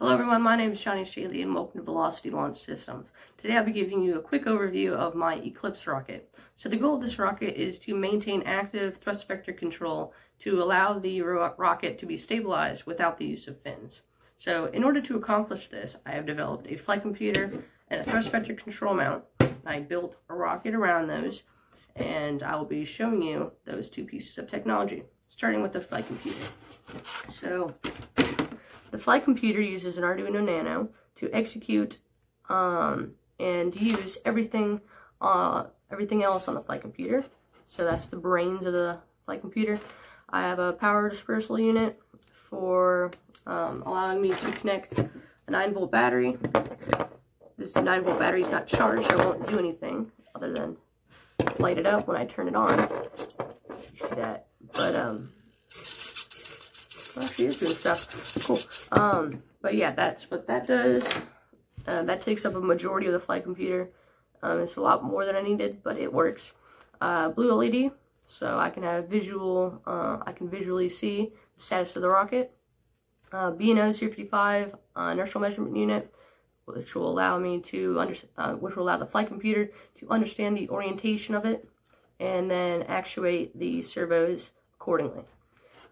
Hello everyone, my name is Johnny Schaly and welcome to Velocity Launch Systems. Today I'll be giving you a quick overview of my Eclipse rocket. So the goal of this rocket is to maintain active thrust vector control to allow the ro rocket to be stabilized without the use of fins. So in order to accomplish this, I have developed a flight computer and a thrust vector control mount. I built a rocket around those and I will be showing you those two pieces of technology, starting with the flight computer. So the flight computer uses an Arduino Nano to execute um, and use everything uh, everything else on the flight computer. So that's the brains of the flight computer. I have a power dispersal unit for um, allowing me to connect a 9 volt battery. This 9 volt battery is not charged, so it won't do anything other than light it up when I turn it on. You see that? But um, well, she is doing stuff. Cool. Um, but yeah, that's what that does. Uh, that takes up a majority of the flight computer. Um, it's a lot more than I needed, but it works. Uh, blue LED, so I can have visual, uh, I can visually see the status of the rocket. Uh, BNO055 uh, inertial measurement unit, which will allow me to, under, uh, which will allow the flight computer to understand the orientation of it and then actuate the servos accordingly.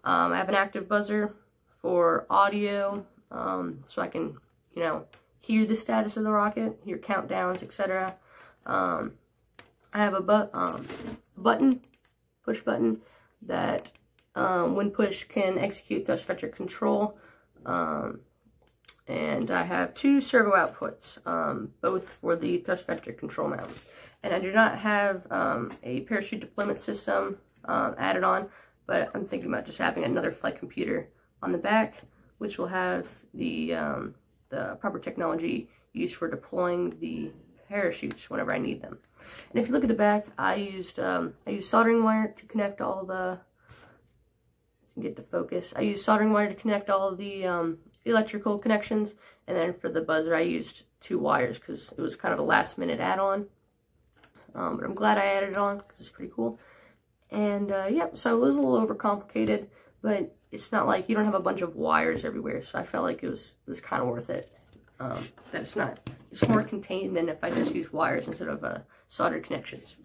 Um, I have an active buzzer for audio, um, so I can, you know, hear the status of the rocket, hear countdowns, etc. Um, I have a bu um, button, push button, that um, when pushed can execute thrust vector control. Um, and I have two servo outputs, both for the thrust vector control mount. And I do not have a parachute deployment system added on, but I'm thinking about just having another flight computer on the back, which will have the, um, the proper technology used for deploying the parachutes whenever I need them. And if you look at the back, I used um, I used soldering wire to connect all the get to focus. I used soldering wire to connect all the um, electrical connections, and then for the buzzer, I used two wires because it was kind of a last minute add-on. Um, but I'm glad I added it on because it's pretty cool. And uh, yeah, so it was a little overcomplicated, but it's not like you don't have a bunch of wires everywhere. So I felt like it was was kind of worth it. Um, that it's not it's more contained than if I just use wires instead of uh, soldered connections.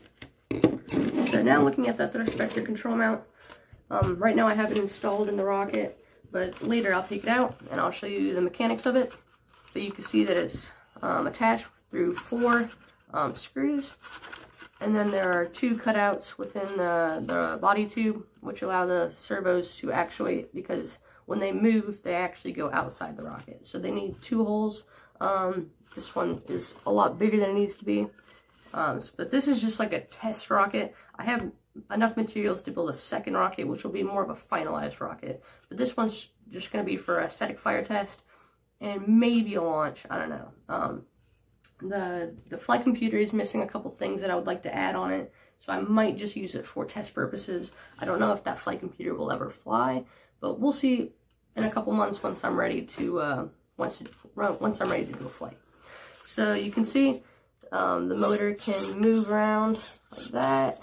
So now looking at the thrust vector control mount, um, right now I have it installed in the rocket, but later I'll take it out and I'll show you the mechanics of it. But you can see that it's um, attached through four um, screws and then there are two cutouts within the, the body tube, which allow the servos to actuate because when they move, they actually go outside the rocket. So they need two holes. Um, this one is a lot bigger than it needs to be. Um, but this is just like a test rocket. I have enough materials to build a second rocket, which will be more of a finalized rocket. But this one's just going to be for a static fire test and maybe a launch. I don't know. Um, the, the flight computer is missing a couple things that I would like to add on it, so I might just use it for test purposes. I don't know if that flight computer will ever fly, but we'll see in a couple months once I'm ready to, uh, once, once I'm ready to do a flight. So you can see um, the motor can move around like that,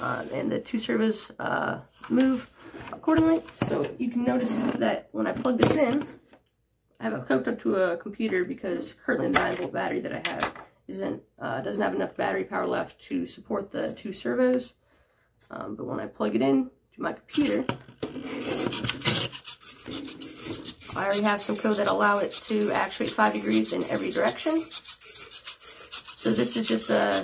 uh, and the two servos uh, move accordingly. So you can notice that when I plug this in, I have it hooked up to a computer because currently the 9 volt battery that I have isn't uh, doesn't have enough battery power left to support the two servos. Um, but when I plug it in to my computer, I already have some code that allow it to actuate 5 degrees in every direction. So this is just a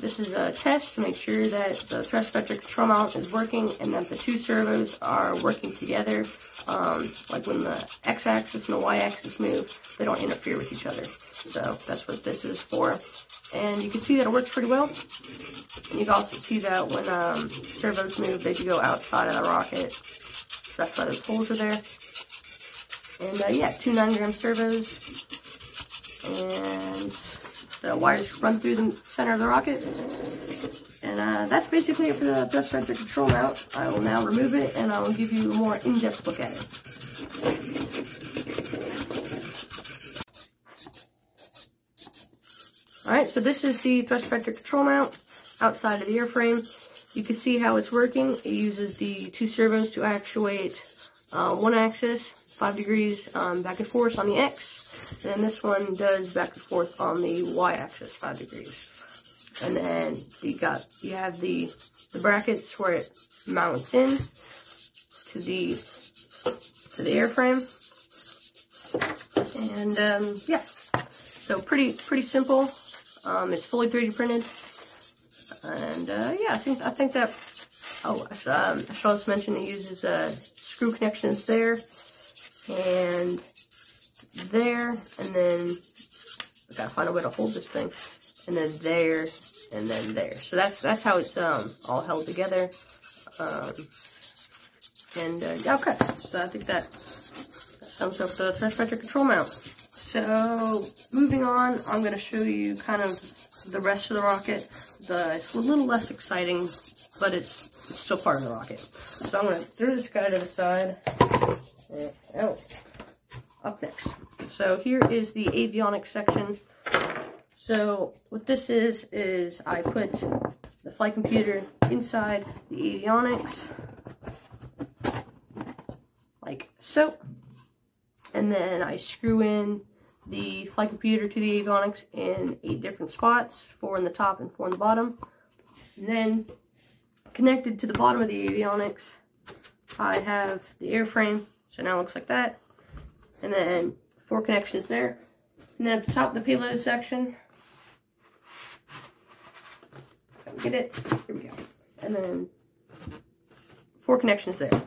this is a test to make sure that the thrust vector control mount is working and that the two servos are working together um, like when the x-axis and the y-axis move, they don't interfere with each other. So that's what this is for. And you can see that it works pretty well. And you can also see that when um, servos move, they do go outside of the rocket. So that's why those holes are there. And uh, yeah, two 9 gram servos. And the wires run through the center of the rocket. And uh, that's basically it for the thrust vector control mount. I will now remove it and I will give you a more in-depth look at it. Alright, so this is the thrust vector control mount outside of the airframe. You can see how it's working. It uses the two servos to actuate uh, one axis 5 degrees um, back and forth on the X. And this one does back and forth on the Y-axis, 5 degrees. And then you got you have the the brackets where it mounts in to the to the airframe. And um, yeah, so pretty pretty simple. Um, it's fully 3D printed, and uh, yeah, I think I think that. Oh, um, I should also mention it uses uh, screw connections there and there, and then I gotta find a way to hold this thing, and then there, and then there. So that's that's how it's um all held together. Um, and uh, yeah, okay, so I think that sums up the vector control mount. So moving on, I'm going to show you kind of the rest of the rocket. The, it's a little less exciting, but it's, it's still part of the rocket. So I'm going to throw this guy to the side. Oh, up next. So here is the avionics section. So what this is, is I put the flight computer inside the avionics, like so. And then I screw in the flight computer to the avionics in eight different spots, four in the top and four in the bottom. And then connected to the bottom of the avionics, I have the airframe, so now it looks like that. And then four connections there. And then at the top of the payload section, get it, here we go. And then four connections there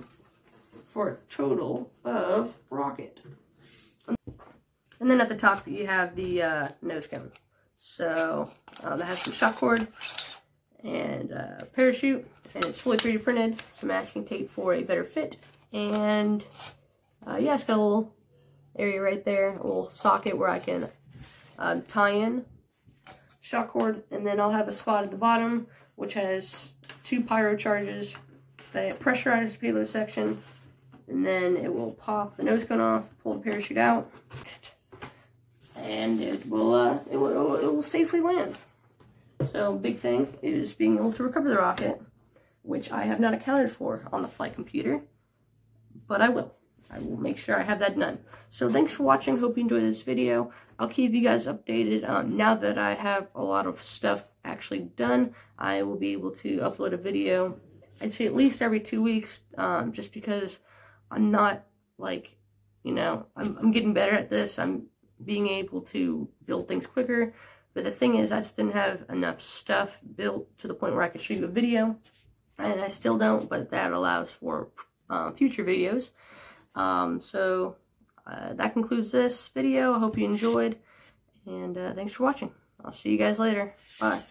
for a total of rocket. And then at the top you have the uh, nose cone. So uh, that has some shock cord and parachute and it's fully 3D printed, some masking tape for a better fit, and uh, yeah, it's got a little area right there, a little socket where I can uh, tie in shock cord, and then I'll have a spot at the bottom which has two pyro charges that pressurized the payload section, and then it will pop the nose cone off, pull the parachute out, and it will, uh, it will, it will safely land. So big thing is being able to recover the rocket, which I have not accounted for on the flight computer, but I will. I will make sure I have that done. So thanks for watching. Hope you enjoyed this video. I'll keep you guys updated. Um, now that I have a lot of stuff actually done, I will be able to upload a video, I'd say at least every two weeks, um, just because I'm not, like, you know, I'm, I'm getting better at this. I'm being able to build things quicker. But the thing is, I just didn't have enough stuff built to the point where I could show you a video. And I still don't, but that allows for uh, future videos. Um, so uh, that concludes this video. I hope you enjoyed, and uh, thanks for watching. I'll see you guys later. Bye.